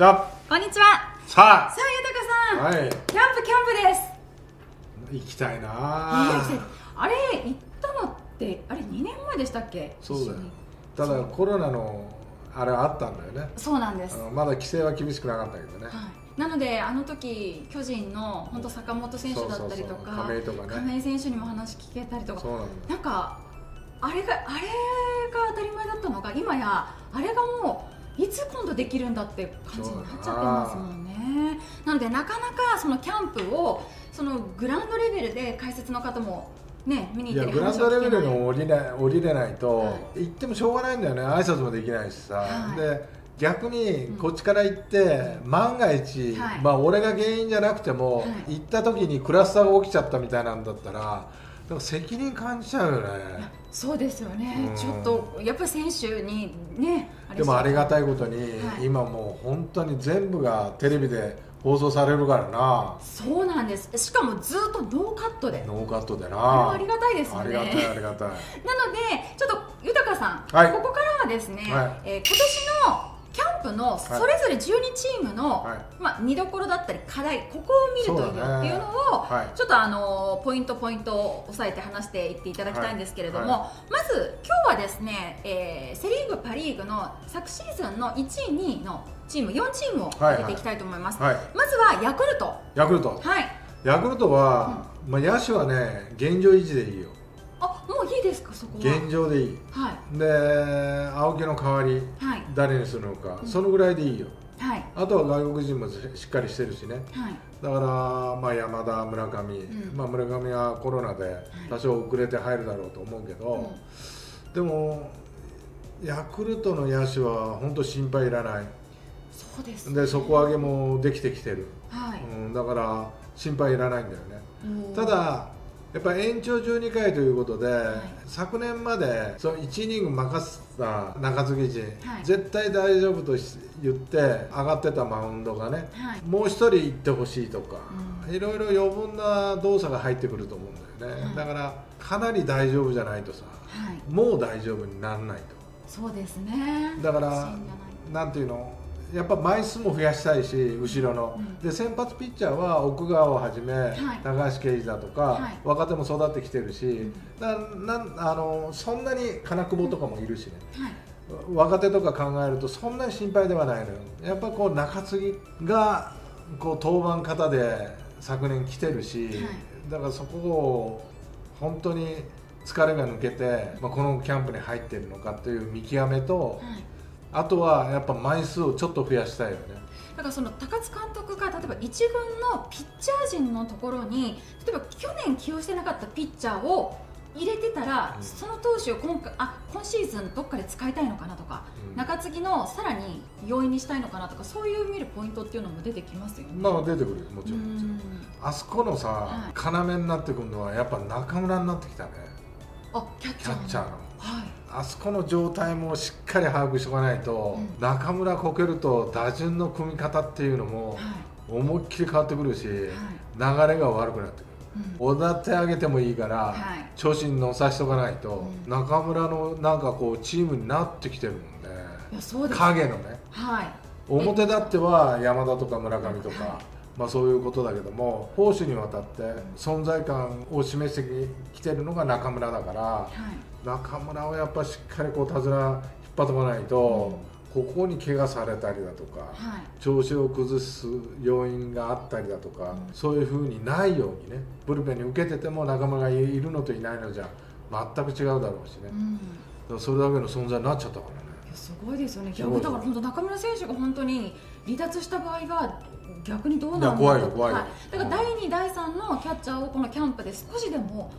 じゃあ。こんにちは。さあ。さあ豊さん、はい。キャンプキャンプです。行きたいな。ああれ行ったのってあれ2年前でしたっけ？そうだよ。ただコロナのあれはあったんだよね。そうなんです、まだ規制は厳しくなかったけどね。はい、なのであの時巨人の本当坂本選手だったりとか亀井とかね。亀井選手にも話聞けたりとか。そうなんだなんかあれがあれが当たり前だったのが今やあれがもういつ今度できるんだって感じになっちゃってますもんね。なのでなかなかそのキャンプをそのグラウンドレベルで解説の方もね見にい行ってるやグラウンドレベルに降りない降りれないと、は行ってもしょうがないんだよね。挨拶もできないしさ、はいで逆にこっちから行って、万が一、はいまあ俺が原因じゃなくても、行った時にクラスターが起きちゃったみたいなんだったらなんか責任感じちゃうよね。そうですよね。うん。ちょっとやっぱり選手にねでもありがたいいことに、はい。今もう本当に全部がテレビで放送されるからな。そうなんです。しかもずっとノーカットで。ノーカットでな。ありがたいですよね。ありがたいありがたい。なのでちょっと豊さん、はい。ここからはですね、はい。えー今年のキャンプのそれぞれ12チームの、はい。まあ、見どころだったり課題ここを見るというそうだね。っていうのを、はい。ちょっとあのポイントポイントを押さえて話していっていただきたいんですけれども、はまず今日はですね、えーセ・リーグ、パ・リーグの昨シーズンの1位、2位のチーム4チームを挙げていきたいと思います、はい。まずはヤクルト。ヤクルト。はい。ヤクルトは、まあ、野手はね現状維持でいいよそこは。現状でいい。はい。で青木の代わりはい。誰にするのか、そのぐらいでいいよ。はい。あとは外国人もししっかりしてるしね。はい。だから、まあ、山田、村上、ん。まあ、村上はコロナで多少遅れて入るだろうと思うけど、でもヤクルトの野手は本当心配いらない。そうですで底上げもできてきてる、はい。うん、だから心配いらないんだよね。ただやっぱり延長12回ということで、い。昨年までその1イニング任せた中継ぎ陣、はい。絶対大丈夫とし言って上がってたマウンドがね、はい。もう一人行ってほしいとか、ういろいろ余分な動作が入ってくると思うんだよね、はい。だからかなり大丈夫じゃないとさはい。もう大丈夫にならないそうですね。とだからなんていうの？やっぱ枚数も増やしたいし後ろの、うん。で先発ピッチャーは奥川をはじめ、い。高橋奎二だとか、はい。若手も育ってきてるし、ん。ななんあのそんなに金久保とかもいるしね、はい。若手とか考えるとそんなに心配ではないのよ。やっぱこう中継ぎがこう登板方で昨年来てるし、はい。だからそこを本当に疲れが抜けて、まあ、このキャンプに入ってるのかっていう見極めと、はいあとはやっぱ枚数をちょっと増やしたいよね。だからその高津監督が例えば一軍のピッチャー陣のところに例えば去年起用してなかったピッチャーを入れてたら、うん。その投手を今回あ今シーズンどっかで使いたいのかなとか、うん。中継ぎのさらに要因にしたいのかなとかそういう見るポイントっていうのも出てきますよね。まあ出てくるよ。もちろんうん。あそこのさ、はい。要になってくるのはやっぱ中村になってきたね。あキャッチャーの。キャッチャーの。はいあそこの状態もしっかり把握しておかないと、うん。中村こけると打順の組み方っていうのもはい。思いっきり変わってくるし、はい。流れが悪くなってくる。うん。おだてあげてもいいから、はい。調子に乗させておかないと、うん。中村のなんかこうチームになってきてるもんね。影のね。はい。表だっては山田とか村上とか、はいまあ、そういうことだけども攻守にわたって存在感を示してきてるのが中村だからはい。中村をやっぱしっかりこう手綱引っ張っておかないと、ここに怪我されたりだとか、はい。調子を崩す要因があったりだとか、うん。そういうふうにないようにねブルペンに受けてても仲間がいるのといないのじゃ全く違うだろうしね、うん。らそれだけの存在になっちゃったからねすごいですよね。逆だから本当中村選手が本当に離脱した場合が逆にどうなるのかいや怖いよ怖いよ。だから第2第3のキャッチャーをこのキャンプで少しでも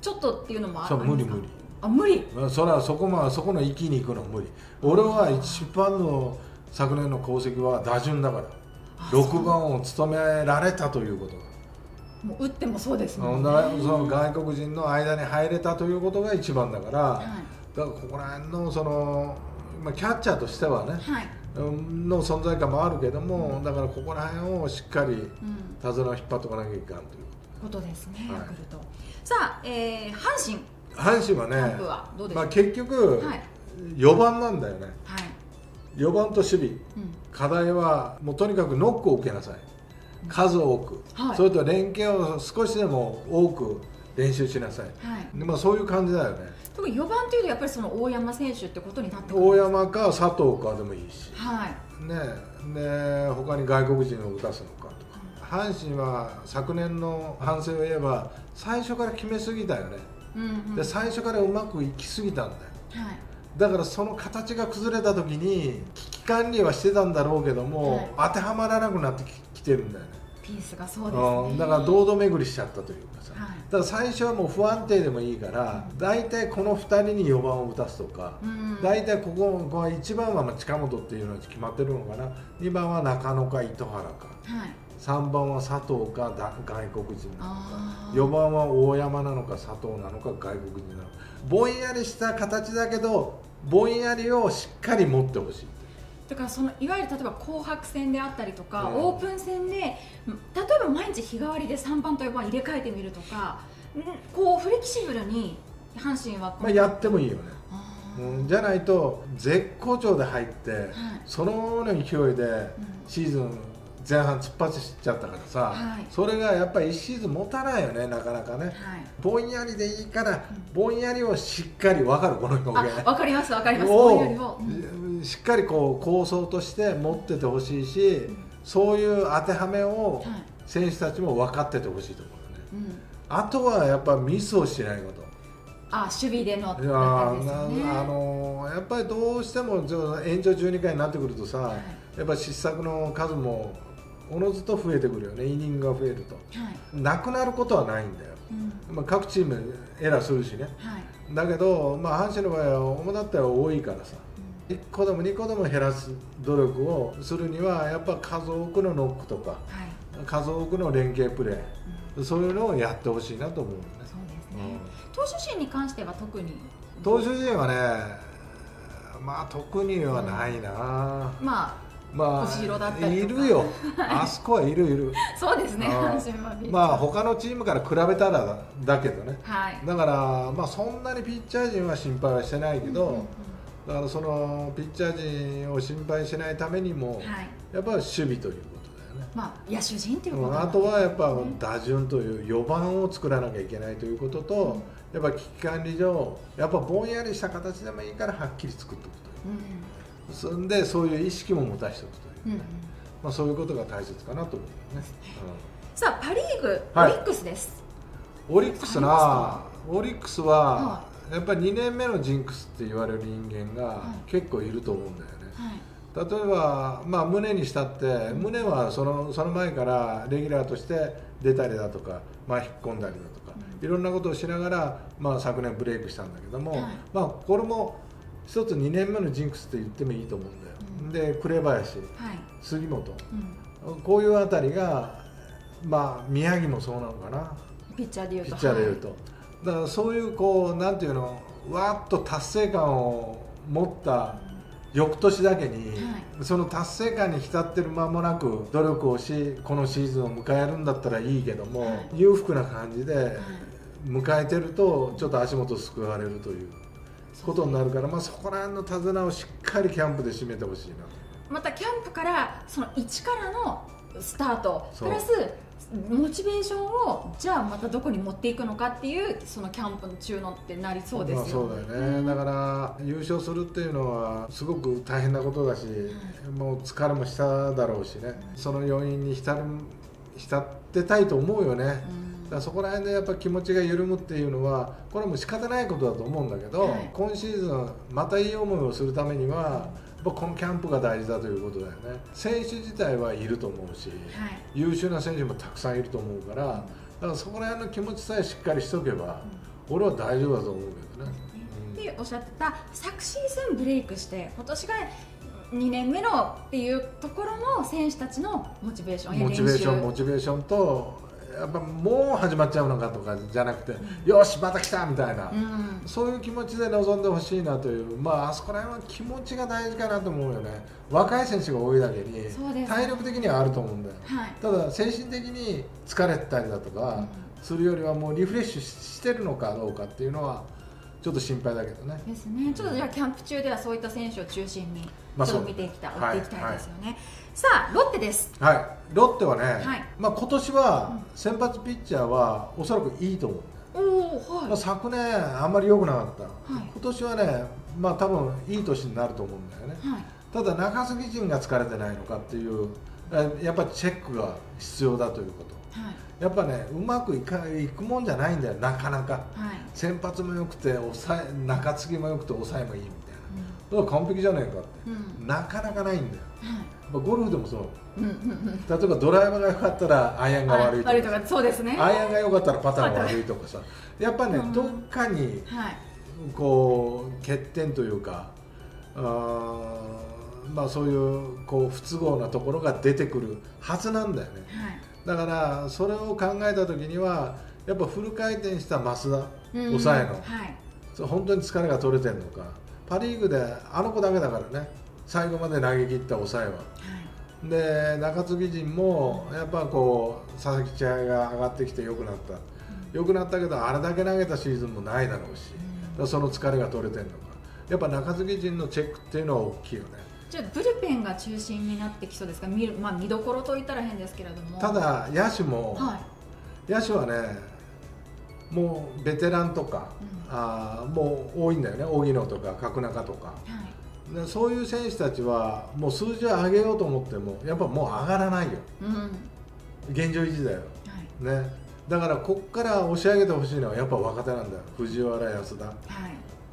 ちょっとっていうのもあそうありますか？無理。無理あ無理？まあそれはそこまでそこの域に行くのは無理。俺は一番の昨年の功績は打順だから。あ6番を務められたということもう打ってもそうですもんね。がその外国人の間に入れたということが一番だから、はい。だからここら辺のその、まあ、キャッチャーとしてはね、はい。うんの存在感もあるけども、だからここら辺をしっかりうん。手綱を引っ張っておかなきゃいかんということですね。はいヤクルト。さあ、えー、阪神阪神はね。まあ、結局、はい4番なんだよねはい。4番と守備うん課題はもうとにかくノックを受けなさい数多く、はいそれと連携を少しでも多く練習しなさい。はい。でまあ、そういう感じだよね。特に4番というとやっぱりその大山選手ってことになってくる大山か佐藤かでもいいし。はい。ねで他に外国人を打たすのかとか。阪神は昨年の反省を言えば最初から決めすぎたよね、うんうん。で最初からうまくいきすぎたんだよ。はい。だからその形が崩れた時に危機管理はしてたんだろうけども、当てはまらなくなってききてるんだよねピースがそうですね。うんだから堂々巡りしちゃったというかさ、はい。だから最初はもう不安定でもいいから大体この2人に4番を打たすとか、うん。大体ここここは1番はまあ近本っていうのは決まってるのかな。2番は中野か糸原か。はい。3番は佐藤かだ外国人なのか。あー。4番は大山なのか佐藤なのか外国人なのか。ぼんやりした形だけどぼんやりをしっかり持ってほしいだからそのいわゆる例えば紅白戦であったりとか、うん。オープン戦で例えば毎日日替わりで3番と4番入れ替えてみるとかんこうフレキシブルに阪神はまあ、やってもいいよね、うん、じゃないと絶好調で入って、はい。その勢いでシーズン前半突っ走っちゃったからさ、はい。それがやっぱり1シーズン持たないよねなかなかね。はい。ぼんやりでいいからぼんやりをしっかり分かるこの表あ現わかりますわかります。をぼんやりを、うんしっかりこう構想として持っててほしいしそういう当てはめをはい選手たちも分かっててほしいと思うよね。うん。あとはやっぱミスをしないこと。あ守備でのいやあのーやっぱりどうしても延長12回になってくるとさ、はい。やっぱ失策の数もおのずと増えてくるよね。イニングが増えると。はい。なくなることはないんだよ、うん。まあ、各チームエラーするしね。はい。だけど、まあ、阪神の場合は主だったら多いからさ1個でも2個でも減らす努力をするにはやっぱ数多くのノックとかはい。数多くの連携プレーそういうのをやってほしいなと思うよね、そうですね。うん。投手陣に関しては特に？投手陣はねまあ特にはないな、まま後ろだったありとか。いるよ。あそこはいるいる。あそうですね。まあ他のチームから比べたらだだけどね。はい。だからまあそんなにピッチャー陣は心配はしてないけど、うんうんだからそのピッチャー陣を心配しないためにも、はい。やっぱり守備ということだよね。まあ野手陣ということうんあとはやっぱ打順という4番を作らなきゃいけないということと、やっぱ危機管理上やっぱぼんやりした形でもいいからはっきり作っておくと。いううん。そんでそういう意識も持たしておくという、うんうん。まあ、そういうことが大切かなと思うよね、さあパ・リーグオはい。リックスです。うんオリックスあなオリックスははやっぱり2年目のジンクスって言われる人間がい。結構いると思うんだよね、はい。例えば、まあ、宗にしたって宗はそのその前からレギュラーとして出たりだとか、まあ、引っ込んだりだとか、うん。いろんなことをしながら、まあ、昨年ブレイクしたんだけども、はい。まあ、これも一つ2年目のジンクスって言ってもいいと思うんだよ、で紅林はい。杉本。うん。こういうあたりが、まあ、宮城もそうなのかな。ピッチャーでいうと。ピッチャーでいうと、だからそういうこうなんていうのわーっと達成感を持った翌年だけに、はい。その達成感に浸ってる間もなく努力をしこのシーズンを迎えるんだったらいいけども、はい。裕福な感じではい。迎えてるとちょっと足元すくわれるということになるから、まあ、そこら辺の手綱をしっかりキャンプで締めてほしいなと。またキャンプからその1からのスタート。プラスモチベーションをじゃあまたどこに持っていくのかっていうそのキャンプ中のってなりそうですよまあ、そうだよね、だから優勝するっていうのはすごく大変なことだし、もう疲れもしただろうしね、その余韻に浸る浸ってたいと思うよね、だからそこら辺でやっぱ気持ちが緩むっていうのはこれはもう仕方ないことだと思うんだけど、はい。今シーズンまたいい思いをするためにはやっぱこのキャンプが大事だということだよね。選手自体はいると思うし、はい。優秀な選手もたくさんいると思うからだからそこら辺の気持ちさえしっかりしとけば、俺は大丈夫だと思うけどね。っておっしゃってた昨シーズンブレイクして今年が2年目のっていうところの選手たちのモチベーションやモチベーション練習モチベーションとやっぱもう始まっちゃうのかとかじゃなくて、よしまた来たみたいな、うん。そういう気持ちで臨んでほしいなというまああそこら辺は気持ちが大事かなと思うよね。若い選手が多いだけに体力的にはあると思うんだよ。はい。ただ精神的に疲れたりだとかするよりはもうリフレッシュしてるのかどうかっていうのはちょっと心配だけどね。ですね。ちょっとじゃあキャンプ中ではそういった選手を中心にまあちょっと見ていきたい、そう追っていきたいですよね、さあロッテです。はい。ロッテはね、はい。まあ、今年は先発ピッチャーはおそらくいいと思う。おおはい、まあ、昨年あんまり良くなかった、はい。今年はねまあ多分いい年になると思うんだよね。はい。ただ中継ぎ陣が疲れてないのかっていうえやっぱりチェックが必要だということ。はいやっぱねうまくいかいくもんじゃないんだよなかなか。はい。先発も良くて抑え中継ぎも良くて抑えもいいみたいな。だから完璧じゃねえかって、うん。なかなかないんだよ、はい。まあ、ゴルフでもそう。うんうんうん。例えばドライバーが良かったらアイアンが悪いとか悪いとかそうですね。アイアンが良かったらパターンが悪いとかさ。やっぱね、うん。どっかにはい。こう欠点というかあーまあそういうこう不都合なところが出てくるはずなんだよね。はいだからそれを考えた時にはやっぱフル回転した増田うん。抑えの。はい。本当に疲れが取れてるのか。パ・リーグであの子だけだからね。最後まで投げ切った抑えは。はい。で中継ぎ陣もやっぱこう佐々木千早が上がってきて良くなった。良くなったけどあれだけ投げたシーズンもないだろうし。だからその疲れが取れてるのか。やっぱ中継ぎ陣のチェックっていうのは大きいよねじゃあブルペンが中心になってきそうですか？見る、まあ、見どころと言ったら変ですけれども。ただ野手も、はい。野手はねもうベテランとか、うん。あーもう多いんだよね。荻野とか角中とか。はい。でそういう選手たちはもう数字を上げようと思ってもやっぱもう上がらないよ。うん。はい現状維持だよ。ね。だからこっから押し上げてほしいのはやっぱ若手なんだよ。藤原安田はい。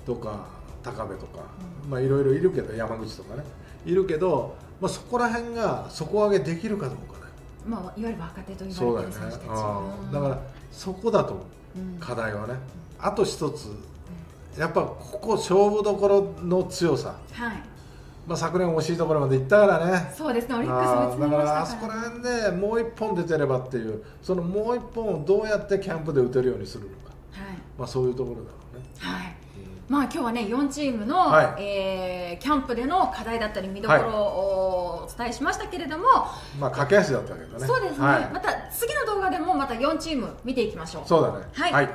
とか高部とか、うん。まあいろいろいるけど山口とかねいるけど、まあ、そこら辺が底上げできるかどうかねまあ、いわゆる若手と言われてる選手たちうん。だからそこだと思う。うん課題はね。あと一つやっぱここ勝負どころの強さ、はい。まあ、昨年惜しいところまで行ったからね。そうですね。オリックスあーだから。あそこら辺でもう一本出てればっていうそのもう一本をどうやってキャンプで打てるようにするのか、はい。まあ、そういうところだろうね、はい。うんまあ今日はね4チームの、はい。えーキャンプでの課題だったり見どころをお伝えしましたけれども、まあ駆け足だったけどね。そうですね、はい。また次の動画でもまた4チーム見ていきましょう。そうだね。はい。はい